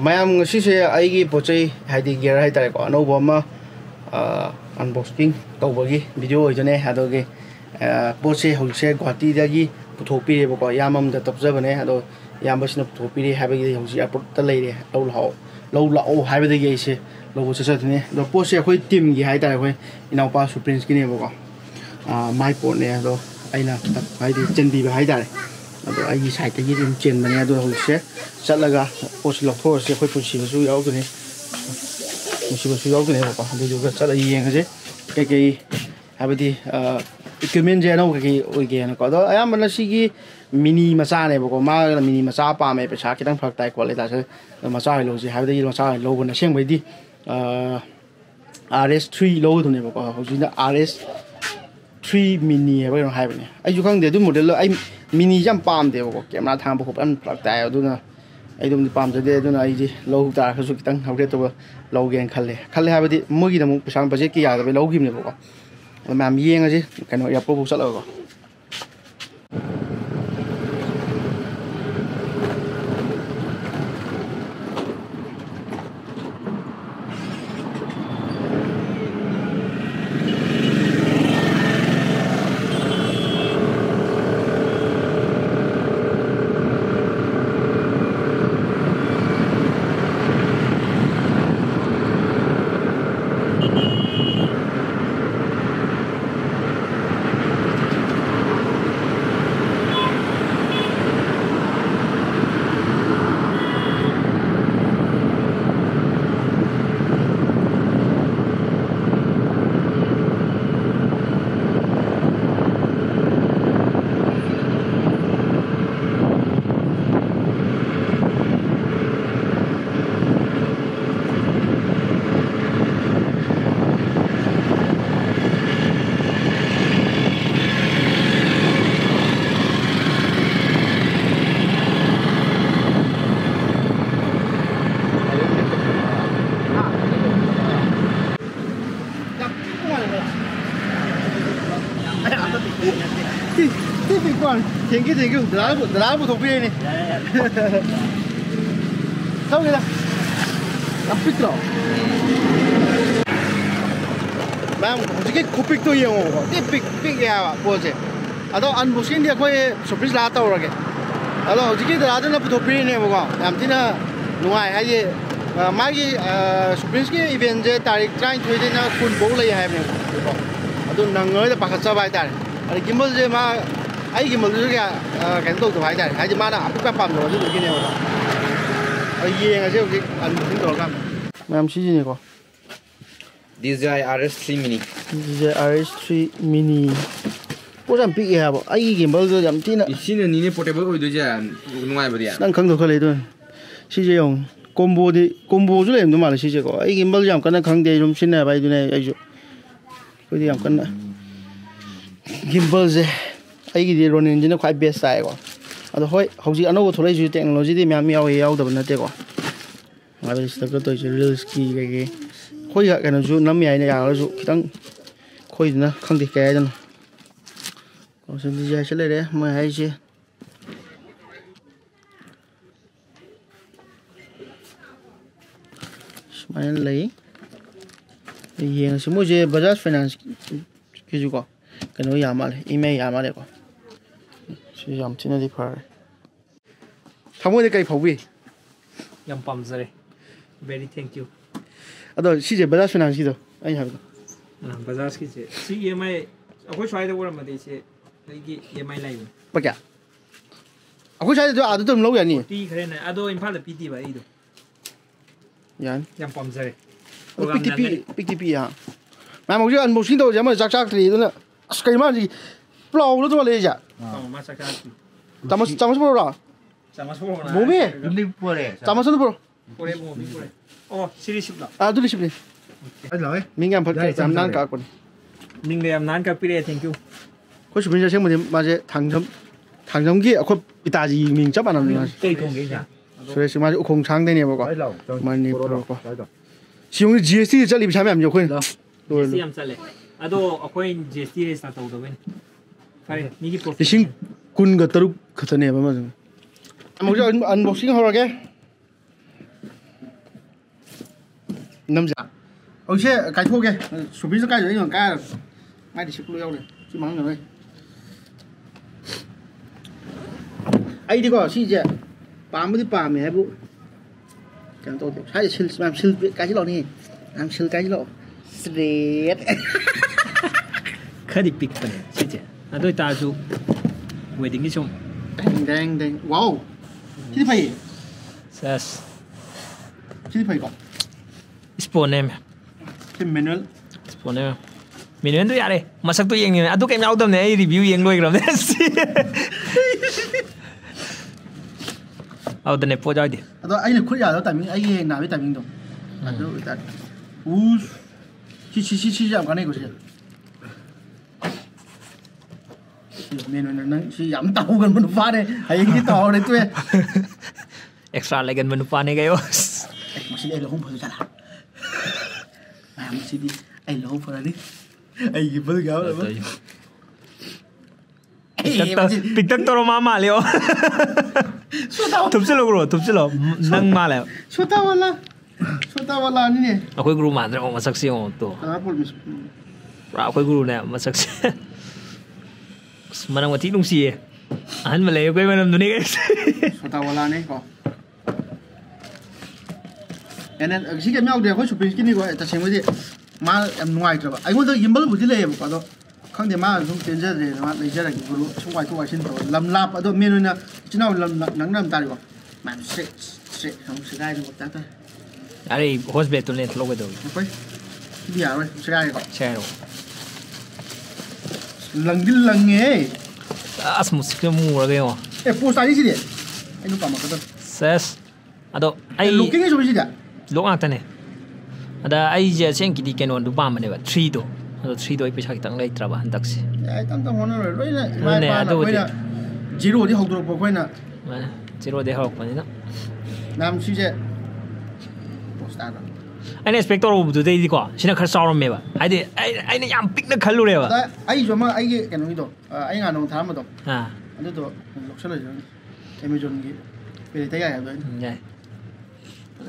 ꯃꯌꯥꯝ ꯉꯁꯤꯁꯦ ꯑꯩꯒꯤ ꯄꯣꯠ ꯆꯩ ꯍꯥꯏꯗꯤ ꯒꯤꯌꯔ ꯍꯥꯏꯇꯥꯔꯦꯀꯣ ꯑꯅꯧꯕ ꯑꯃ ꯑꯟꯕꯣꯛꯁꯤꯡ ꯇꯧꯕꯒꯤ ꯚꯤꯗꯤꯑꯣ ꯑꯣꯏꯗꯣꯏꯅꯦ ꯑꯗꯨꯒꯤ ꯄꯣꯠꯁꯦ ꯍꯧꯖꯤꯛꯁꯦ ꯒꯨꯍꯥꯇꯤꯗꯒꯤ ꯄꯨꯊꯣꯛꯄꯤꯔꯦꯕꯀꯣ ꯏꯌꯥꯝꯕ ꯑꯃꯗ ꯇꯞꯆꯕꯅꯦ ꯑꯗꯣ ꯏꯌꯥꯝꯕꯁꯤꯅ ꯄꯨꯊꯣꯛꯄꯤꯔꯦ ꯍꯥꯏꯕꯒꯤ ꯍꯧꯖꯤꯛ ꯑꯦꯌꯥꯔꯄꯣꯔꯠꯇ ꯂꯩꯔꯦ ꯂꯧ ꯂꯥꯛꯑꯣ ꯂꯧ ꯂꯥꯛꯑꯣ ꯍꯥꯏꯕꯗꯒꯤ ꯑꯩꯁꯦ ꯂꯧꯕ ꯆꯠꯆꯗꯣꯏꯅꯦ ꯑꯗꯣ ꯄꯣꯠꯁꯦ ꯑꯩꯈꯣꯏ ꯇꯤꯝꯒꯤ ꯍꯥꯏꯇꯥꯔꯦ ꯑꯩꯈꯣꯏ ꯏꯅꯥꯎꯄꯥ ꯁꯨꯄ꯭ꯔꯤꯟꯁꯀꯤꯅꯦꯕꯀꯣ ꯃꯥꯏ ꯄꯣꯠꯅꯦ ꯑꯗꯣ ꯑꯩꯅ ꯍꯥꯏꯗꯤ ꯆꯦꯟꯕꯤꯕ ꯍꯥꯏꯇꯥꯔꯦ ꯑꯗꯣ ꯑꯩꯒꯤ ꯁꯥꯏꯠꯇꯒꯤ ꯑꯗꯨꯝ ꯆꯦꯟꯕꯅꯦ ꯑꯗꯣ ꯍꯧꯖꯤꯛꯁꯦ ꯆꯠꯂꯒ ꯄꯣꯠꯁꯤ ꯂꯧꯊꯣꯛꯑꯁꯤ ꯑꯩꯈꯣꯏ ꯄꯨꯟꯁꯤꯕꯁꯨ ꯌꯥꯎꯗꯣꯏꯅꯤ ꯅꯨꯡꯁꯤꯕꯁꯨ ꯌꯥꯎꯗꯣꯏꯅꯦꯕꯀꯣ ꯑꯗꯨꯗꯨꯒ ꯆꯠꯂꯒ ꯌꯦꯡꯉꯁꯦ ꯀꯩꯀꯩ ꯍꯥꯏꯕꯗꯤ ꯏꯀ꯭ꯋꯤꯞꯃꯦꯟꯁꯦ ꯑꯅꯧꯕ ꯀꯩꯀꯩ ꯑꯣꯏꯒꯦꯅꯀꯣ ꯑꯗꯣ ꯑꯌꯥꯝꯕꯅ ꯁꯤꯒꯤ ꯃꯤꯅꯤ ꯃꯆꯥꯅꯦꯕꯀꯣ ꯃꯥꯒꯅ ꯃꯤꯅꯤ ꯃꯆꯥ ꯄꯥꯝꯃꯦ ꯄꯩꯁꯥ ꯈꯤꯇꯪ ꯐꯔꯛ ꯇꯥꯏ ꯈꯣꯠꯂꯦ ꯇꯥꯁꯦ ꯃꯆꯥ ꯑꯣꯏꯅ ꯂꯧꯁꯤ ꯍꯥꯏꯕꯗꯒꯤ ꯃꯆꯥ ꯑꯣꯏꯅ ꯂꯧꯕꯅ ꯑꯁꯦꯡꯕꯩꯗꯤ ꯑꯥꯔ ꯑꯦꯁ ꯊ꯭ꯔꯤ ꯂꯧꯒꯗꯧꯅꯦꯕꯀꯣ ꯍꯧꯖꯤꯛꯅ R S three mini hai bang hai bang ai ju khang de du model lo ai mini jam pam de ko camera thang bo khop an prak ta ya du na ai dum pam de de du na ai ji lo ta kha su kitang hau de to lo gen khalle khalle ha bi mo gi da mo pasang pa je ki ya da lo gi ne bo ko ma am yeng ji kan ya po bo sa lo ko 댕기 댕기 드라이브 드라이브 독비네 가보겠다 안 삐뚤어 ma'am हजिक खुपिक तो ये होगा ये pick pick गया बोझे अदो अन मुस्किन दिया कोई सुप्रीस ला तौरगे अदो हजिक दराज ना पुथोपीने होगा हम तीन नुआई है ये मागी सुप्रीस के इवेंट जे तारीख ट्राइन थोई देना कुन बोले है मैं अदो नंगय पाखचा बाय तारे अरे गिम्बल जे मा 아니 이게 뭐 이렇게 아, 계속 또 하자 하지 마라 국밥밥 넣어 주고 그냥 오라 아 이해가 지금 이게 안 힘들어가 남 시즌이고 DJI RS3 mini DJI RS3 mini 꼬잠 삐게 하고 아 이게 뭐그 잠티나 이 씨는 니네 포테블 거기 되지 누가 해버려 난 강도 걸리든 시제용 꼼보디 꼼보 줄래 너무 많은 시제고 이게 뭐 잠깐 강대 좀 신나 봐야 되네 아주 어디 잠깐 김벌제 ꯑꯩꯒꯤꯗꯤ ꯔꯣꯅꯤꯟꯁꯤꯅ ꯈ꯭ꯋꯥꯏ ꯕꯦꯁ ꯇꯥꯏꯀꯣ ꯑꯗꯣ ꯍꯣꯏ ꯍꯧꯖꯤꯛ ꯑꯅꯧꯕ ꯊꯣꯛꯂꯛꯏꯁꯤ ꯇꯦꯛꯅꯣꯂꯣꯖꯤꯗꯤ ꯃꯌꯥꯝ ꯌꯥꯎꯋꯤ ꯌꯥꯎꯗꯕ ꯅꯠꯇꯦꯀꯣ ꯍꯥꯏꯕꯗꯤ ꯁꯤꯗ ꯇꯧꯔꯤꯁꯦ ꯔꯤꯜꯁꯀꯤ ꯀꯩꯀꯩ ꯑꯩꯈꯣꯏ ꯀꯩꯅꯣꯁꯨ ꯅꯝ ꯌꯥꯏꯅ ꯌꯥꯔꯒꯁꯨ ꯈꯤꯇꯪ ꯑꯩꯈꯣꯏꯗꯨꯅ ꯈꯪꯗꯦ ꯀꯩ ꯍꯥꯏꯗꯅꯣ ꯗꯤꯖꯥꯏꯟꯁꯦ ꯂꯩꯔꯦ ꯃꯣꯏ ꯍꯥꯏꯁꯦ ꯁꯨꯃꯥꯏꯅ ꯂꯩ ꯌꯦꯡꯉꯁꯤ ꯃꯣꯏꯁꯦ ꯕꯖꯥꯖ ꯐꯥꯏꯅꯥꯟꯁꯀꯤꯁꯨꯀꯣ ꯀꯩꯅꯣ ꯌꯥ ꯃꯥꯜꯂꯦ ꯏꯃꯦ ꯌꯥ ꯃꯥꯜꯂꯦꯀꯣ ꯁꯤ ꯌꯥꯝ ꯊꯤꯅꯗꯤ ꯐꯔꯦ ꯊꯃꯣꯏꯗ ꯀꯩ ꯐꯥꯎꯕꯤ ꯌꯥꯝ ꯄꯥꯝꯖꯔꯦ ꯚꯦꯔꯤ ꯊꯦꯡꯛ ꯌꯨ ꯑꯗꯣ ꯁꯤꯁꯦ ꯕꯖꯥꯖ ꯐꯥꯏꯅꯥꯟꯁꯀꯤꯗꯣ ꯑꯩ ꯍꯥꯏꯕꯗꯣ ꯕꯖꯥꯖꯀꯤꯁꯦ ꯁꯤ ꯏ ꯑꯦꯝ ꯑꯥꯏ ꯑꯩꯈꯣꯏ ꯁ꯭ꯋꯥꯏꯗ ꯑꯣꯏꯔꯝꯃꯗꯤ ꯁꯦ ꯑꯩꯒꯤ ꯏ ꯑꯦꯝ ꯑꯥꯏ ꯂꯩꯕꯅꯤ ꯂꯨꯄꯥ ꯀꯌꯥ ꯑꯩꯈꯣꯏ ꯁ꯭ꯋꯥꯏꯗꯁꯨ ꯑꯥꯗ ꯑꯗꯨꯝ ꯂꯧ ꯌꯥꯅꯤ ꯄꯤꯈ꯭ꯔꯦꯅꯦ ꯑꯗꯣ ꯏꯝꯐꯥꯜꯗ ꯄꯤꯗꯦꯕ ꯑꯩꯗꯣ ꯌꯥꯅꯤ ꯌꯥꯝ ꯄꯥꯝꯖꯔꯦ ꯑꯗꯣ ꯄꯤꯛꯇꯤ ꯄꯤ ꯄꯤꯛꯇꯤ ꯄꯤ ꯍꯥ ꯃꯌꯥꯝ ꯍꯧꯖꯤꯛ ꯑꯟꯕꯣꯛꯁꯤꯡ ꯇꯧꯔꯁꯦ ꯑꯃ ꯆꯥꯛ ꯆꯥꯛꯇ꯭ꯔꯤ ꯑꯗꯨꯅ ꯑꯁ ꯀꯩ ꯃꯥꯁꯤ ꯄ꯭ꯂꯥꯎꯗ ꯑꯗꯨꯝ ꯂꯩꯔꯤꯁꯦ ꯃꯥ ꯆꯥꯛꯆꯥ Plau lu coba lihat aja. Tamas tamas pura ora. Tamas pura ora. Bobi. Ini pura. Tamas itu pura. Pura bobi pura. Oh, siri sip lah. Ah, dulu sip nih. Aduh, eh. Minggam pakai jamnan ka kon. Minggam jamnan ka pire, thank you. Kau sebenarnya saya mau masih tanggung 당정기 아코 비타지 민첩 안 하는 거지. 그래서 맞아 공창대니 뭐고. 많이 보고. 시용 GST 这里面下面就会。GST 这里，啊，都我会 GST 是啥都的问。ꯐꯔꯦ ꯃꯤꯒꯤ ꯂꯤꯁꯤꯡ ꯀꯨꯟꯒ ꯇꯔꯨꯛ ꯈꯛꯇꯅꯦꯕ ꯑꯃꯁꯨ ꯑꯃꯨꯛꯁꯨ ꯑꯟꯕꯣꯛꯁꯤꯡ ꯍꯧꯔꯒꯦ ꯅꯝꯖꯥ ꯍꯧꯖꯤꯛꯁꯦ ꯀꯥꯏꯊꯣꯛꯑꯒꯦ ꯁꯨꯕꯤꯁꯨ ꯀꯥꯏꯗꯣ ꯑꯩꯅ ꯀꯥꯏꯔ ꯃꯥꯏꯗꯤ ꯁꯤꯛꯂꯨ ꯌꯥꯎꯔꯦ ꯁꯤ ꯃꯥꯡꯅꯔꯣꯏ ꯑꯩꯗꯤꯀꯣ ꯁꯤꯁꯦ ꯄꯥꯝꯕꯨꯗꯤ ꯄꯥꯝꯃꯦ ꯍꯥꯏꯕꯨ ꯀꯩꯅꯣ ꯇꯧꯗꯦ ꯁ꯭ꯋꯥꯏꯗ ꯁꯤꯜ ꯃꯌꯥꯝ ꯁꯤꯜ ꯀꯥꯏꯁꯤꯜꯂꯛꯑꯣꯅꯤ ꯃꯌꯥꯝ ꯁꯤꯜ ꯀꯥꯏꯁꯤꯜꯂꯛꯑꯣ ꯁ꯭ꯇ꯭ꯔꯦꯠ ꯈꯔꯗꯤ ꯄꯤꯛꯄꯅꯦ ꯁꯤꯁꯦ ꯑꯗꯨ ꯑꯣꯏꯇꯥꯔꯁꯨ ꯋꯦꯗꯤꯡꯒꯤ ꯁꯨꯝ ꯗꯦꯡ ꯗꯦꯡ ꯗꯦꯡ ꯋꯥꯎ ꯁꯤꯗꯤ ꯐꯩꯌꯦ ꯁꯦꯁ ꯁꯤꯗꯤ ꯐꯩꯀꯣ ꯏꯁꯄꯣꯟꯅꯦ ꯁꯤ ꯃꯦꯅꯨꯋꯦꯜ ꯏꯁꯄꯣꯟꯅꯦ ꯃꯦꯅꯨꯋꯦꯜꯗꯣ ꯌꯥꯔꯦ ꯃꯁꯛꯇꯣ ꯌꯦꯡꯅꯤꯡꯉꯦ ꯑꯗꯨ ꯀꯩꯝ ꯌꯥꯎꯗꯕꯅꯦ ꯑꯩ ꯔꯤꯚ꯭ꯌꯨ ꯌꯦꯡ ꯂꯣꯏꯈ꯭ꯔꯕꯅꯦ ꯁꯤ ꯑꯗꯨꯗꯅꯦ ꯄꯣꯠ ꯌꯥꯎꯗꯦ ꯑꯗꯣ ꯑꯩꯅ ꯈꯨꯠ ꯌꯥꯗꯕ ꯇꯥꯏꯃꯤꯡ ꯑꯩꯒꯤ ꯍꯦꯛ ꯅꯥꯕꯒꯤ ꯇꯥꯏꯃꯤꯡꯗꯣ ꯑꯗꯨ ꯑꯣꯏꯇꯥꯔꯦ ꯎꯁ ꯁꯤ ꯁꯤ ꯁꯤ ꯁꯤ ꯌꯥꯝ ꯀꯥꯟꯅꯩꯀꯣ ꯁꯤ ꯂꯣꯃꯦꯟ ꯅꯪꯁꯤ ꯌꯥꯝ ꯇꯥꯍꯧꯒꯟꯕ ꯅꯨꯄꯥꯅꯦ ꯍꯌꯦꯡꯗꯤ ꯇꯥꯍꯧꯔꯦ ꯇꯣꯛꯑꯦ ꯑꯦꯛꯁꯇ꯭ꯔꯥ ꯂꯩꯒꯟꯕ ꯅꯨꯄꯥꯅꯦ ꯀꯩꯌꯣ ꯑꯩ ꯃꯁꯤꯗꯤ ꯑꯩ ꯂꯧꯍꯣꯡ ꯐꯖ ꯆꯠꯂ ꯃꯌꯥꯝ ꯃꯁꯤꯗꯤ ꯑꯩ ꯂꯧꯍꯣꯡ ꯐꯔꯅꯤ ꯑꯩꯒꯤ ꯕꯜ ꯌꯥꯎꯔꯕ ꯄꯤꯛꯇꯛ ꯇꯧꯔꯣ ꯃꯥ ꯃꯥꯜꯂꯦ ꯑꯣ ꯊꯨꯞꯆꯤꯜꯂꯣ ꯒ꯭ꯔꯣ ꯊꯨꯞꯆꯤꯜꯂꯣ ꯅꯪ ꯃꯥꯜꯂꯦ ꯁꯣꯇꯥ ꯋꯥꯂꯥ ꯁꯣꯇꯥ ꯋꯥꯂꯥ ꯑꯅꯤꯅꯦ ꯑꯩꯈꯣꯏ ꯒ꯭ꯔꯨ ꯃꯥꯟꯗ꯭ꯔꯦ ꯑꯣ ꯃꯁꯛꯁꯤ ꯌꯦꯡꯉꯣ ꯇꯣ ꯄꯨꯔꯥ ꯑꯩꯈꯣꯏ ꯒ꯭ꯔꯨꯅꯦ ꯃꯁꯛꯁꯦ guys manang wati nung siye ahan malayo kayo manam dun guys wala na ko and then si kami ako ko shopping kini ko ta sing mo di ma am nuai tra ba ai ko to yimbal bu di le ba to khang de ma zum ten ja de ma le ja de ko lu chung wai chu wai sin to lam la ba to menu na china lam nang nam ta ri ko man se se không se dai mo ta ta ari hosbe to le lo ko do ko đi à rồi sẽ ra đi gọi xe rồi. langgil langge. As musiknya murah gaya mah. Eh post ini sih dia. Ini apa makanan? Ses. Ado. Ay... Eh, looking aja sih dia. Look nih? Ada aja sih yang kita kenal dua mana ya? Three do. Ado three do ini pesawat kita nggak itu apa hendak sih? Eh tentang mana? Mana? Ado. Zero di hotel apa nih? Mana? Zero di hotel apa nih? Nam sih je. Postan. ꯑꯩꯅ expect ꯇꯧꯔꯨꯕꯗꯨꯗꯩꯗꯤꯀꯣ ꯁꯤꯅ ꯈꯔ ꯆꯥꯎꯔꯝꯃꯦꯕ ꯍꯥꯏꯗꯤ ꯑꯩꯅ ꯌꯥꯝ ꯄꯤꯛꯅ ꯈꯜꯂꯨꯔꯦꯕ ꯑꯗ ꯑꯩꯁꯨ ꯑꯃ ꯑꯩꯒꯤ ꯀꯩꯅꯣꯒꯤꯗꯣ ꯑꯩ ꯉꯍꯥꯟ ꯅꯣꯡ ꯊꯥꯔꯝꯕꯗꯣ ꯑꯗꯨꯗꯣ ꯂꯧꯁꯜꯂꯁꯤꯔꯅꯤ ꯑꯦꯃꯦꯖꯣꯟꯒꯤ ꯄꯦꯔꯦꯇ ꯌꯥꯏ ꯍꯥꯏꯕꯗꯣ ꯑꯩꯅ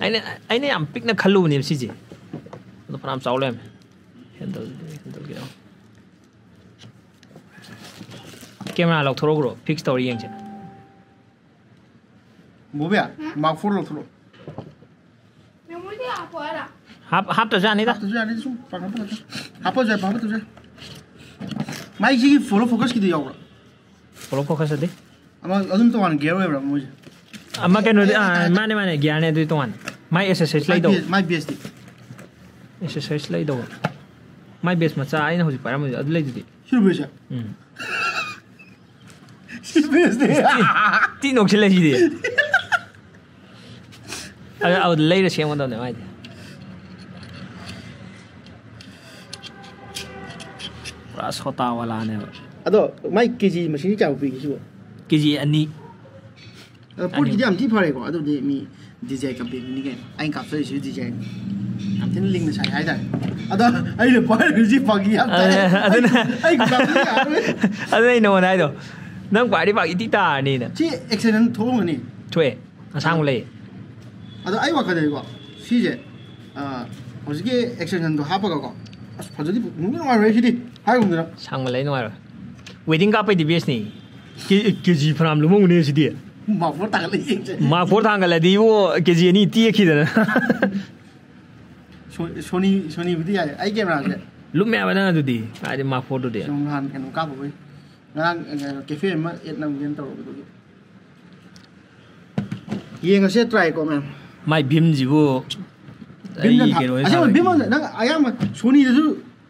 ꯑꯩꯅ ꯑꯩꯅ ꯌꯥꯝ ꯄꯤꯛꯅ ꯈꯜꯂꯨꯕꯅꯦꯕ ꯁꯤꯁꯦ ꯑꯗꯣ ꯐꯅꯌꯥꯝ ꯆꯥꯎ ꯂꯩꯔꯝꯃꯦ ꯍꯦꯟꯗꯜꯒꯤꯗꯣ ꯀꯦꯃꯦꯔꯥ ꯂꯧꯊꯣꯔꯛꯎ꯭ꯔꯣ ꯐꯤꯛꯁ ꯇꯧꯔ ꯌꯦꯡꯁꯦ ꯃꯨꯕꯤꯌꯥ ꯃꯥꯛꯐꯨꯔ ꯂꯧꯊꯣꯔꯛꯑꯣ हाप हाप तुझ्या आणि तुझ्या आणि तू पागत होता हापच आहे पाहत तुझ्या माझी फॉलो फोकस किती एवढा फॉलो फोकस होते मग अजून तो वाण गेव एवढा म्हणजे मग काय नव्हते माने माने ज्ञान येतोय तो वाण माय एस एस एस लाई दो माय बी एस टी एस एस एस लाई दो माय बेस मचा आई ना होती पारा मुझे अदले दी शुरू बेचा शुरू बेस दे तीन ओक्षले जी दे अरे अदले रे शेम दो ने माय दे pura sota wala ne ado mai kg machine cha pi ki kg ani por ki jam ti phare ko ado de mi dj ka pe ni ke ai ka so shi dj am tin ling na sai hai dai ado ai le par ki ji pa ki am dai ado ai ka ado ai no nai do nang kwa ri ba ki ti ta ni na chi accident thong ni thwe asang le ado ai wa ka dai ko si je 아 어저께 액션전도 하버가고 아주 버전이 너무 많이 해시디 ꯍꯥꯏꯒꯨꯝꯗꯅ ꯁꯥꯡꯕ ꯂꯩ ꯅꯨꯡꯉꯥꯏꯔꯣꯏ ꯋꯦꯗꯤꯡ ꯀꯥꯞꯄꯩꯗꯤ ꯕꯦꯁꯅꯤ ꯀꯦꯖꯤ ꯐꯅꯌꯥꯝ ꯂꯨꯝꯃꯝꯒꯅꯤ ꯁꯤꯗꯤ ꯃꯥꯐꯣꯔ ꯇꯥꯒꯠꯂ ꯌꯦꯡꯁꯦ ꯃꯥ ꯐꯣꯔ ꯊꯥꯡꯒꯠꯂꯗꯤ ꯏꯕꯣ ꯀꯦꯖꯤ ꯑꯅꯤ ꯇꯦꯛꯈꯤꯗꯅ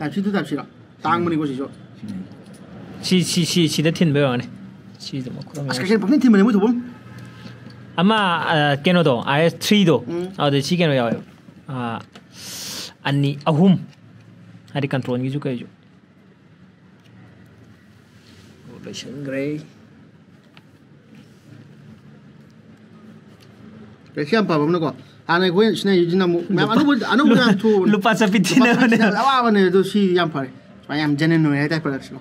但是都在吃了，当没那个是说。吃吃吃吃的挺不样的，吃怎么？啊，这个不能听不能没错不？阿妈呃，见到多，哎，three 多，啊，对，吃见到要啊，安尼阿 hump，还得 control 你就可以就。Operation Grey. Kesian apa benda kau? ꯍꯥꯟꯅ ꯑꯩꯈꯣꯏ ꯁꯤꯖꯤꯟꯅꯩꯁꯤꯅ ꯑꯃꯨꯛ ꯃꯌꯥꯝ ꯑꯅꯧꯕ ꯑꯅꯧꯕ ꯌꯥꯝ ꯊꯣꯛꯑꯕꯅꯦ ꯂꯨꯄꯥ ꯆꯠꯄꯤ ꯊꯤꯅꯕꯅꯦ ꯑꯋꯥꯕꯅꯦ ꯑꯗꯣ ꯁꯤ ꯌꯥꯝ ꯐꯔꯦ ꯁꯨꯃꯥꯏꯅ ꯌꯥꯝ ꯖꯦꯅꯦꯟ ꯑꯣꯏ ꯍꯥꯏꯇꯥꯔꯦ ꯄ꯭ꯔꯗꯛꯁꯤꯀꯣ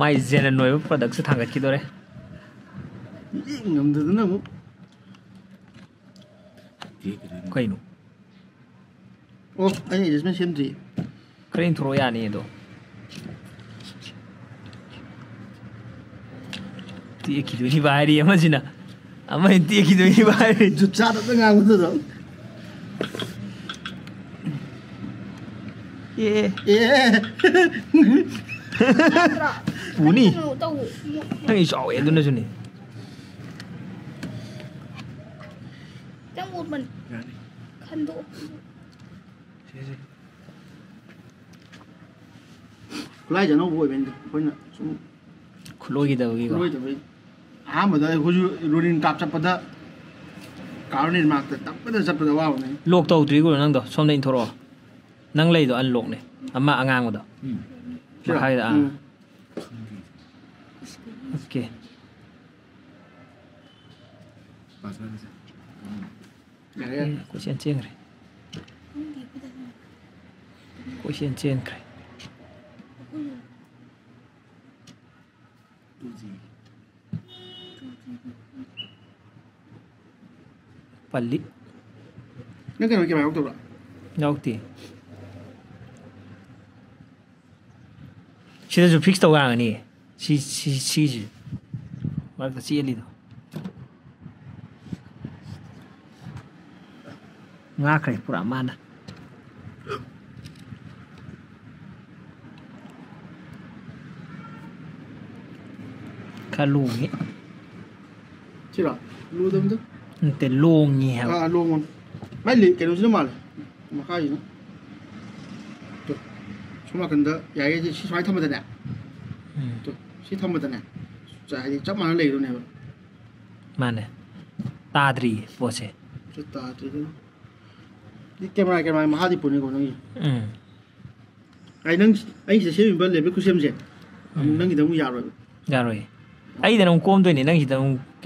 ꯃꯥꯏ ꯖꯦꯅꯟ ꯑꯣꯏꯕ ꯄ꯭ꯔꯗꯛꯁꯦ ꯊꯥꯡꯒꯠꯈꯤꯗꯣꯔꯦ ꯌꯦꯡ ꯉꯝꯗꯗꯅ ꯑꯃꯨꯛ ꯀꯩꯅꯣ ꯑꯣ ꯑꯩꯅ ꯑꯦꯗꯖꯁꯃꯦꯟ ꯁꯦꯝꯗ꯭ꯔꯤ ꯈꯔ ꯏꯟꯊꯣꯔꯛꯑꯣ ꯌꯥꯅꯤ ꯑꯗꯣ ꯇꯦꯛꯈꯤꯗꯣꯏꯅꯤꯕ ꯍꯥꯏꯔꯤ ꯑꯃꯁꯤꯅ Ama hindi gitu ini bari. Jutsara tengah gitu dong. Yeah. Yeah. Puni. Nang isau ya dun sini. Tang urban. Kando. Kulai jangan boy ben. Kulai jangan. Kulai kita bagi. Kulai jangan. ꯑꯍꯥꯟꯕꯗ ꯑꯩꯈꯣꯏꯁꯨ ꯔꯣꯂꯤꯟ ꯀꯥꯞ ꯆꯠꯄꯗ ꯀꯥꯔꯣꯅꯤꯟ ꯃꯥꯔꯛꯇ ꯇꯞꯄꯗ ꯆꯠꯄꯗ ꯑꯋꯥꯕꯅꯦ ꯂꯣꯛ ꯇꯧꯗ꯭ꯔꯤꯒꯨꯔꯣ ꯅꯪꯗꯣ ꯁꯣꯝꯗ ꯏꯟꯊꯣꯔꯛꯑꯣ ꯅꯪ ꯂꯩꯗꯣ ꯑꯟꯂꯣꯛꯅꯦ ꯑꯃ ꯑꯉꯥꯡꯕꯗꯣ ꯃꯈꯥꯒꯤꯗ ꯑꯥ ꯎꯝ. ꯑꯣꯀꯦ ꯌꯥꯔꯦ ꯌꯥꯔꯦ ꯀꯣꯏꯆꯦꯟ ꯆꯦꯟꯈ꯭ꯔꯦ ꯀꯣꯏꯆꯦꯟ ꯆꯦꯟꯈ꯭ꯔꯦ ꯄꯜꯂꯤ ꯅꯪ ꯀꯩꯅꯣ ꯀꯦꯃꯦꯔꯥ ꯌꯥꯎꯗꯕ꯭ꯔꯥ ꯌꯥꯎꯗꯦ ꯁꯤꯗꯁꯨ ꯐꯤꯛꯁ ꯇꯧ ꯌꯥꯒꯅꯤ ꯁꯤ ꯁꯤ ꯁꯤꯁꯤ ꯃꯔꯛꯇ ꯆꯦꯜꯂꯤꯗꯣ ꯉꯥꯈ꯭ꯔꯦ ꯄꯨꯔꯥ ꯃꯥꯅ ꯈꯔ ꯂꯣꯡꯉꯤ ꯁꯤꯔꯣ ꯂꯨꯗꯕꯗ แต่โล่งเงี้ยครับอ่าโล่งมันไม่หลีกแกดูซิมาเลยมาค่าอยู่นะตัวช่วงมากันเด้อยายจะชี้ช้อยทำมาแต่เนี่ยตัวชี้ทำมาแต่เนี่ยจะให้จับมาเลยตัวเนี่ยมาเนี่ยตาดรีโปเช่ตาดรีนี่แกมาแกมามาห้าที่ปุ่นนี่ก่อนนี่อืมไอ้นั่งไอ้เสียเสียมีเบลเลยไม่คุ้มเสียมเสียนั่งกินแต่กูยาวเลยยาวเลยไอ้แต่น้องก้มด้วยเนี่ยนั่งกินแต่กูแก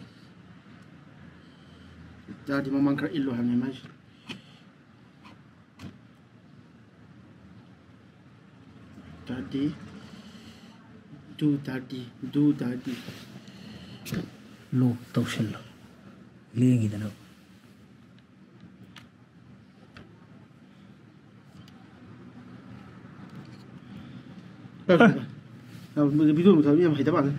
jadi mamankar illo hamne maji daddy do daddy do daddy لو توشل له ليه كده لو بدون متابعين ما حيتابعنا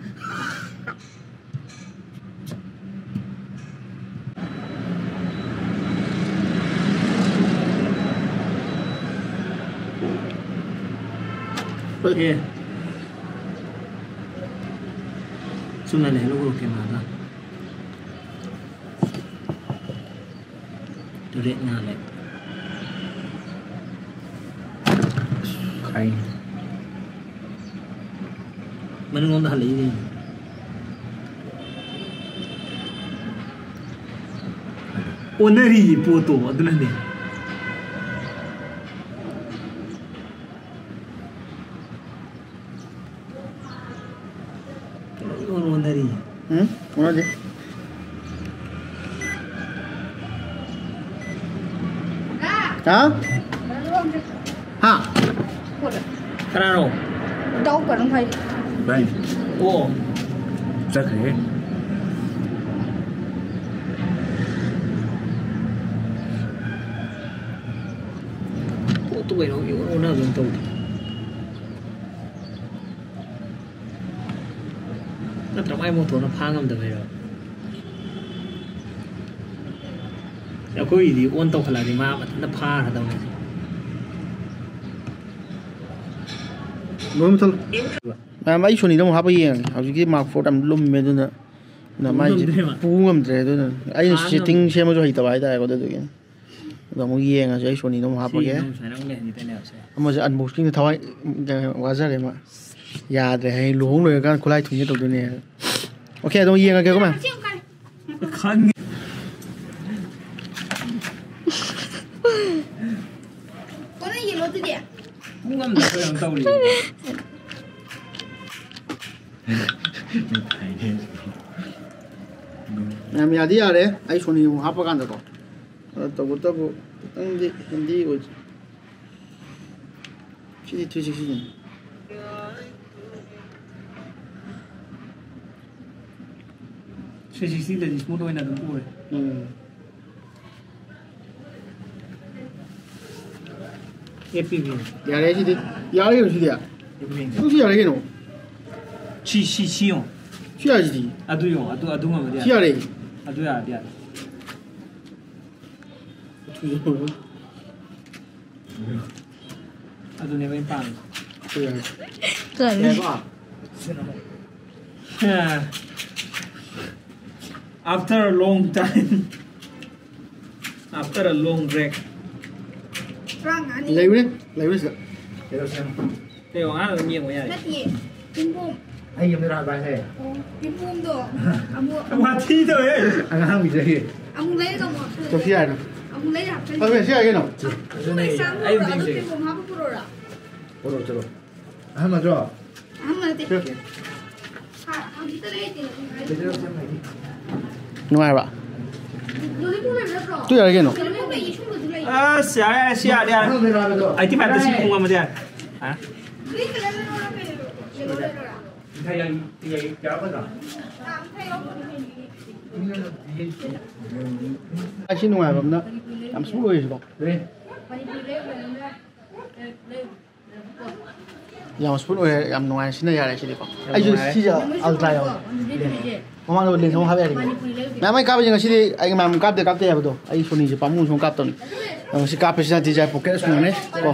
Iya. Suena el logro quemada. Durit ngalek. Kain. Mana ngomong hal ini? Onari aduh nih. hả hả Claro. Đâu cần thầy. Đây. Ồ. Rất thế. Ủa tôi bày nó yếu nó nào dùng tù. Nó trọng ai một thủ nó phá ngầm được vậy rồi. ꯑꯩꯈꯣꯏꯒꯤꯗꯤ ꯑꯣꯟ ꯇꯧꯈꯠꯂꯛꯑꯗꯤ ꯃꯥ ꯃꯊꯟꯇ ꯐꯥꯈ꯭ꯔꯗꯧꯅꯦ ꯂꯣꯏ ꯃꯨꯊꯠꯂꯣ ꯃꯌꯥꯝ ꯑꯩ ꯁꯣꯅꯤꯗ ꯑꯃꯨꯛ ꯍꯥꯞꯄ ꯌꯦꯡꯉꯒꯦ ꯍꯧꯖꯤꯛꯀꯤ ꯃꯥꯔꯛ ꯐꯣꯔ ꯌꯥꯝ ꯂꯨꯝꯃꯦ ꯑꯗꯨꯅ ꯑꯗꯨꯅ ꯃꯥꯏꯁꯦ ꯉꯝꯗ꯭ꯔꯦꯕ? ꯄꯨ ꯉꯝꯗ꯭ꯔꯦ ꯑꯗꯨꯅ ꯑꯩꯅ ꯍꯥꯟꯅ- ꯁꯦꯠꯇꯤꯡ ꯁꯦꯝꯃꯁꯨ ꯍꯩꯇꯕ ꯍꯥꯏꯇꯥꯔꯦꯀꯣ ꯑꯗꯨꯗꯨꯒꯤ ꯑꯗꯣ ꯑꯃꯨꯛ ꯌꯦꯡꯉꯁꯦ ꯑꯩ ꯁꯣꯅꯤꯗ ꯑꯃꯨꯛ ꯍꯥꯞꯄꯒꯦ ꯁꯨꯃꯥꯏꯅ ꯑꯃꯨꯛ ꯂꯩꯍꯟꯈꯤꯗꯣꯏꯅꯦꯕꯁꯦ ꯑꯃꯁꯦ ꯑꯟꯕꯣꯛꯁꯤꯡꯗ ꯊꯋꯥꯏ ꯋꯥꯖꯔꯦ ꯃꯥ ꯌꯥꯗ꯭ꯔꯦ ꯍꯌꯦꯡ ꯂꯨꯍꯣꯡ ꯂꯣꯏꯔꯀꯥꯟꯗ ꯈꯨꯠꯂꯥꯏ ꯊꯨꯡꯒꯦ ꯇꯧꯗꯣꯏꯅꯦ ꯑꯣꯀꯦ ꯑꯗꯨꯝ ꯌꯦꯡꯉꯒꯦꯀꯣ ꯃꯌꯥꯝ မှမပြောအောင်တော့လေနာမည်ရည်ရတယ်အဲ့ဆိုနေဟာပကန်တော့တော့တော့တော့အင်ဒီအင်ဒီကိုချစ်ချစ်ချစ်ချစ်ချစ်ချစ်လေးဒီစမိုးတော့နေတော့ဘူးလေ APV. யாரையாச்சும் இது யாரையும் வச்சுதியா எப்படிங்க தூசி யாரையும் சி சி சியும் ஷியாஜி அதுயும் அது அதுவும் ஷியாரே அதுயா அப்படியா அது never pan. Yeah. After a long time, after a long break. Leure, leure sila. Pero siya. Pero nga, ano niya mo yan? Nati, pimpum. Ay, yung meron ba siya? Oo, pimpum do. Amo. Mati do eh. Ang lấy bisa eh. Amo leure ka mo. So siya ano? Amo leure ka. Pag siya gano. Amo may samo ra, ano pimpum hapo anh ra. Puro chalo. Ah, madro. Ah, mati. Ha, ang dito na ito. Nuwara. 对啊，认了。啊，是啊，是啊，对啊。哎，你买的是空的吗？对啊。啊？你看杨，杨杨家不咋。你姓龙啊，怎么的？俺们是不认识吧？对。ꯌꯥꯝ ꯁ꯭ꯃꯨꯠ ꯑꯣꯏꯔꯦ ꯌꯥꯝ ꯅꯨꯡꯉꯥꯏ ꯁꯤꯅ ꯌꯥꯔꯦ ꯁꯤꯗꯤꯀꯣ ꯑꯩꯁꯨ ꯅꯨꯡꯉꯥꯏꯔꯦ. ꯁꯤꯁꯦ ꯑꯜꯇ꯭ꯔꯥ ꯌꯥꯎꯋꯦ ꯃꯃꯥꯡꯗ ꯂꯦꯟꯁ ꯑꯃ ꯍꯥꯞ ꯌꯥꯔꯤꯕ ꯃꯅꯤꯄꯨꯔꯤ ꯂꯩꯕ ꯃꯌꯥꯝ ꯑꯩ ꯀꯥꯞꯄꯁꯦ ꯉꯁꯤꯗꯤ ꯑꯩ ꯃꯌꯥꯝ ꯀꯥꯞꯇꯦ ꯀꯥꯞꯇꯦ ꯍꯥꯏꯕꯗꯣ ꯑꯩ ꯁꯣꯅꯤꯁꯦ ꯄꯥꯝꯃꯨ ꯁꯨꯝ ꯀꯥꯞꯇꯕꯅꯤ ꯑꯗꯣ ꯉꯁꯤ ꯀꯥꯞꯄꯁꯤꯅ ꯗꯤꯖꯥꯏ ꯄꯣꯀꯦꯠ ꯁꯨꯃꯥꯏꯅ ꯀꯣ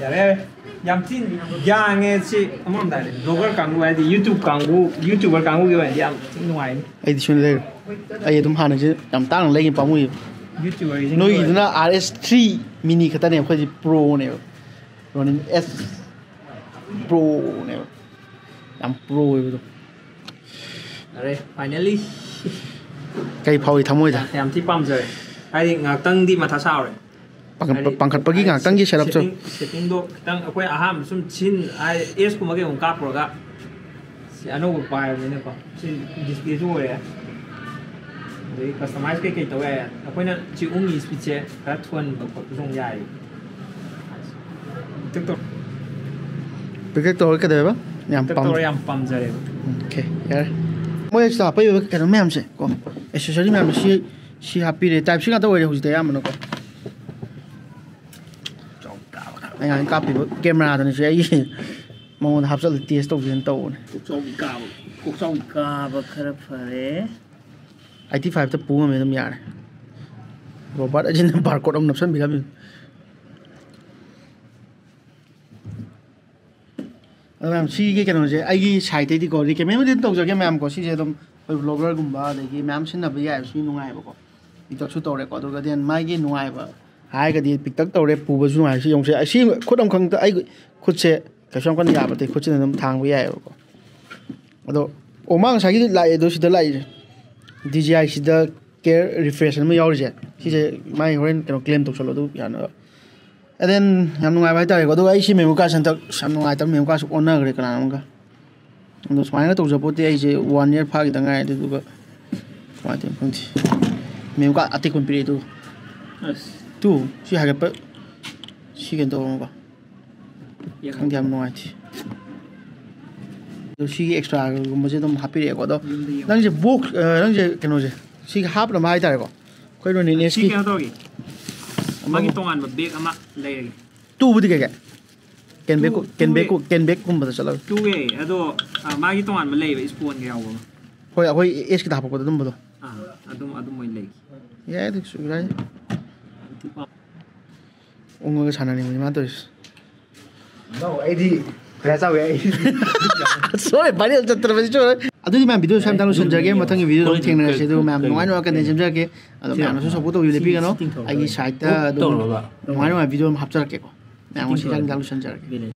ꯌꯥꯔꯦ ꯌꯥꯔꯦ ꯌꯥꯝ ꯊꯤ ꯌꯥꯡꯉꯦ ꯁꯤ ꯑꯃꯔꯣꯝꯗ ꯍꯥꯏꯔꯗꯤ ꯕ꯭ꯂꯣꯒꯔ ꯀꯥꯡꯕꯨ ꯍꯥꯏꯗꯤ ꯌꯨꯇꯨꯕ ꯀꯥꯡꯕꯨ ꯌꯨꯇꯨꯕꯔ ꯀꯥꯡꯕꯨꯒꯤ ꯑꯣꯏꯅꯗꯤ ꯌꯥꯝ ꯊꯤ ꯅꯨꯡꯉꯥꯏꯅꯤ ꯑꯩꯗꯤ ꯁꯣꯅꯤ ꯂꯩꯔꯣ ꯑꯩ ꯑꯗꯨꯝ ꯍꯥꯟꯅꯁꯦ ꯌꯥꯝ ꯇꯥꯡꯅ ꯂꯩꯒꯦ ꯄꯥꯝꯃꯨꯏ ꯌꯨꯇꯨꯕꯔꯁꯤꯡ ꯅꯣꯏꯒꯤꯗꯨꯅ ꯑꯥꯔ ꯑꯦꯁ ꯊ꯭ꯔꯤ ꯃꯤꯅꯤ ꯈꯛꯇꯅꯦ ꯑꯩꯈꯣꯏꯗꯤ ꯄ꯭ꯔꯣꯅꯦꯕ ꯔꯣꯅꯤꯟ ꯑꯦꯁ ꯄ꯭ꯔꯣꯅꯦꯕ ꯌꯥꯝ ꯄ꯭ꯔꯣ ꯑꯣꯏꯕꯗꯣ ꯌꯥꯔꯦ ꯐꯥꯏꯅꯦꯜꯂꯤ ꯀꯩ ꯐꯥꯎꯏ ꯊꯃꯣꯏꯗ ꯌꯥꯝ ꯊꯤ ꯄꯥꯝꯖꯔꯦ ꯍꯥꯏꯗꯤ ꯉꯥꯛꯇꯪꯗꯤ ꯃꯊꯥ ꯁꯥꯎꯔꯦ ꯄꯥꯡꯈꯠꯄ- ꯄꯥꯡꯈꯠꯄꯒꯤ ꯉꯥꯛꯇꯪꯒꯤ ꯁꯦꯠꯑꯞꯇꯣ ꯁꯦꯠꯇꯤꯡ- ꯁꯦꯠꯇꯤꯡꯗꯣ ꯈꯤꯇꯪ ꯑꯩꯈꯣꯏ ꯑꯍꯥꯟꯕ ꯁꯨꯝ ꯁꯤꯟ ꯍꯥꯏꯗꯤ ꯑꯦꯁ ꯀꯨꯝꯕ ꯀꯩꯒꯨꯝꯕ ꯀꯥꯞꯄꯨꯔꯒ ꯁꯤ ꯑꯅꯧꯕ ꯄꯥꯏꯕꯅꯤꯅꯀꯣ ꯁꯤ ꯗꯤꯁꯄ꯭ꯂꯦꯁꯨ ꯑꯣꯏꯔꯦ ꯑꯗꯒꯤ ꯀꯁꯇꯃꯥꯏꯖ ꯀꯩꯀꯩ ꯇꯧ ꯌꯥꯏ ꯑꯩꯈꯣꯏꯅ ꯁꯤ ꯎꯪꯒꯤ ꯁ꯭ꯄꯤꯠꯁꯦ ꯈꯔ ꯊꯨꯍꯟꯕ ꯈꯣꯠꯄꯁꯨ ꯑꯃꯨꯛ ꯌꯥꯏ ꯇꯤꯛꯇꯣꯛ ꯄꯤꯀꯦꯠ ꯇꯧꯔ ꯀꯩꯗꯧꯋꯦꯕ ꯌꯥꯝ ꯄꯥꯝ ꯇꯧꯔ ꯌꯥꯝ ꯄꯥꯝꯖꯔꯦꯕ ꯑꯣꯀꯦ ꯌꯥꯔꯦ ꯃꯣꯏ ꯁꯤꯗ ꯍꯥꯞꯄꯤꯕ ꯀꯩꯅꯣ ꯃꯌꯥꯝꯁꯦ ꯀꯣ ꯑꯦꯁꯦꯁꯔꯤ ꯃꯌꯥꯝꯁꯦ ꯁꯤ ꯁꯤ ꯍꯥꯞꯄꯤꯔꯦ ꯇꯥꯏꯞ ꯁꯤ ꯉꯥꯛꯇ ꯑꯣꯏꯔꯦ ꯍꯧꯖꯤꯛꯇꯤ ꯑꯌꯥꯝꯕꯅꯀꯣ ꯑꯩ ꯉꯥꯏ ꯀꯥꯞꯄꯤꯕ ꯀꯦꯃꯦꯔꯥꯗꯅꯁꯨ ꯑꯩꯒꯤ ꯃꯉꯣꯟꯗ ꯍꯥꯞꯆꯜꯂ ꯇꯦꯁ ꯇꯧꯁꯦꯅ ꯇꯧꯕꯅꯦ ꯀꯣꯛꯆꯥꯎꯕꯤ ꯀꯥꯕ ꯀꯣꯛꯆꯥꯎꯕꯤ ꯀꯥꯕ ꯈꯔ ꯐꯔꯦ ꯑꯩꯠꯇꯤ ꯐꯥꯏꯚꯇ ꯄꯨ ꯉꯝꯃꯦ ꯑꯗꯨꯝ ꯌꯥꯔꯦ ꯔꯣꯕꯥꯔꯠ ꯑꯁꯤꯅ ꯕꯥꯔꯀꯣꯠ ꯑꯃ ꯅꯞꯁꯟꯕꯤꯔꯝꯃꯤ ꯑꯗꯣ ꯃꯌꯥꯝ ꯁꯤꯒꯤ ꯀꯩꯅꯣꯁꯦ ꯑꯩꯒꯤ ꯁꯥꯏꯠꯇꯩꯗꯤꯀꯣ ꯔꯤꯀꯃꯦꯟꯕꯨꯗꯤ ꯑꯗꯨꯝ ꯇꯧꯖꯒꯦ ꯃꯌꯥꯝꯀꯣ ꯁꯤꯁꯦ ꯑꯗꯨꯝ ꯑꯩꯈꯣꯏ ꯕ꯭ꯂꯣꯒꯔꯒꯨꯝꯕ ꯑꯗꯒꯤ ꯃꯌꯥꯝ ꯁꯤꯖꯤꯟꯅꯕ ꯌꯥꯏꯕ ꯁꯤ ꯅꯨꯡꯉꯥꯏꯕꯀꯣ ꯄꯤꯛꯇꯛꯁꯨ ꯇꯧꯔꯦꯀꯣ ꯑꯗꯨꯒ ꯗꯦꯟ ꯃꯥꯒꯤ ꯅꯨꯡꯉꯥꯏꯕ ꯍꯥꯏꯔꯒꯗꯤ ꯄꯤꯛꯇꯛ ꯇꯧꯔꯦ ꯄꯨꯕꯁꯨ ꯅꯨꯡꯉꯥꯏ ꯁꯤ ꯌꯦꯡꯉꯨꯁꯦ ꯑꯁꯤ ꯈꯨꯠ ꯑꯃꯈꯛꯇ ꯑꯩ ꯈꯨꯠꯁꯦ ꯀꯩꯁꯨ ꯌꯥꯝ ꯀꯟꯅ ꯌꯥꯕ ꯅꯠꯇꯦ ꯈꯨꯠꯁꯤꯅ ꯑꯗꯨꯝ ꯊꯥꯡꯕ ꯌꯥꯏꯑꯕꯀꯣ ꯑꯗꯣ ꯑꯣꯃꯥ ꯉꯁꯥꯏꯒꯤ ꯂꯥꯛꯑꯦ ꯑꯗꯣ ꯁꯤꯗ ꯂꯥꯛꯏꯁꯦ ꯗꯤ ꯖꯤ ꯑꯥꯏ ꯁꯤꯗ ꯀꯦꯌꯔ ꯔꯤꯐ꯭ꯔꯦꯁ ꯑꯃ ꯌꯥꯎꯔꯤꯁꯦ ꯁꯤꯁꯦ ꯃꯥꯒꯤ ꯍꯣꯔꯦꯟ ꯀꯩꯅꯣ ꯀ꯭ꯂꯦꯝ ꯇꯧꯁꯜꯂꯣ ꯑꯗꯨ ꯌꯥꯅꯕ ꯑꯗꯦꯟ ꯌꯥꯝ ꯅꯨꯡꯉꯥꯏꯕ ꯍꯥꯏꯇꯥꯔꯦꯀꯣ ꯑꯗꯨꯒ ꯑꯩ ꯁꯤ ꯃꯦꯃꯣ ꯀꯥꯔꯗ ꯍꯟꯗꯛ ꯌꯥꯝ ꯅꯨꯡꯉꯥꯏꯇꯕ ꯃꯦꯃꯣ ꯀꯥꯔꯗꯁꯨ ꯑꯣꯟꯅꯈ꯭ꯔꯦ ꯀꯅꯥꯅꯣ ꯑꯃꯒ ꯑꯗꯣ ꯁꯨꯃꯥꯏꯅ ꯇꯧꯖꯄꯣꯠꯇꯤ ꯑꯩꯁꯦ ꯋꯥꯟ ꯏꯌꯔ ꯐꯥꯈꯤꯗ ꯉꯥꯏꯔꯦ ꯑꯗꯨꯗꯨꯒ ꯀꯃꯥꯏꯅ ꯇꯧꯅꯣ ꯈꯪꯗꯦ ꯃꯦꯃꯣ ꯀꯥꯔꯗ ꯑꯇꯦꯛꯄ ꯑꯃ ꯄꯤꯔꯛꯑꯦ ꯑꯗꯨꯒ ꯑꯁ ꯇꯨ ꯁꯤ ꯍꯥꯏꯒꯠꯄ ꯁꯤ ꯀꯩꯅꯣ ꯇꯧꯕꯀꯣ ꯈꯪꯗꯦ ꯌꯥꯝ ꯅꯨꯡꯉꯥꯏꯇꯦ ꯑꯗꯣ ꯁꯤꯒꯤ ꯑꯦꯛꯁꯇ꯭ꯔꯥꯒꯨꯝꯕꯁꯦ ꯑꯗꯨꯝ ꯍꯥꯞꯄꯤꯔꯛꯑꯦꯀꯣ ꯑꯗꯣ ꯅꯪꯁꯦ ꯕꯣꯛꯁ ꯅꯪꯁꯦ ꯀꯩꯅꯣꯁꯦ ꯁꯤꯒꯤ ꯍꯥꯞꯅꯕ ꯍꯥꯏꯇꯥꯔꯦꯀꯣ ꯑꯩꯈꯣꯏ ꯁꯤ ꯔꯣꯅꯤꯅꯦꯁꯀꯤ ꯀꯩꯅꯣ ꯇꯧꯔꯒꯦ ꯃꯥꯒꯤ ꯇꯣꯉꯥꯟꯕ ꯕꯦꯒ ꯑꯃ ꯂꯩꯔꯒꯦ ꯇꯨꯕꯨꯗꯤ ꯀꯩ ꯀꯩ ꯀꯦꯟꯕꯦꯛ ꯇꯨ- ꯀꯦꯟꯕꯦꯛ ꯇꯨꯒꯤ- ꯀꯦꯟꯕꯦꯛꯀꯨꯝꯕꯗ ꯆꯠꯂꯒ ꯇꯨꯒꯦ ꯑꯗꯣ ꯑ, ꯃꯥꯒꯤ ꯇꯣꯉꯥꯟꯕ ꯂꯩꯌꯦꯕ ꯏꯁꯄꯣꯟꯒ ꯌꯥꯎꯕ ꯑꯃ ꯍꯣꯏ ꯑꯩꯈꯣꯏ ꯑꯦꯁꯀꯤꯗ ꯍꯥꯞꯄꯛꯄꯗ ꯑꯗꯨꯝꯕꯗꯣ ꯑꯥ ꯑꯗꯨꯝ ꯑꯗꯨꯝ ꯑꯣꯏꯅ ꯂꯩ ꯌꯥꯏ ꯑꯗꯨꯁꯨ ꯌꯥꯏ ꯎꯡꯉꯒ ꯁꯥꯟꯅꯅꯤꯡꯕꯅꯤ ꯃꯥ ꯇꯧꯔꯤꯁꯦ ꯑꯩꯗꯤ वैसा Sorry, bani al chatra bani chora. Adu di mam bidu sam tanu sunja ge matang video dong cheng na she du mam nuai nuai kan chim jake. Adu mam so sobu to yule pi gano. Agi site ta adu. Nuai nuai video mam hap chara ke ko. Mam so sam tanu sunja ge.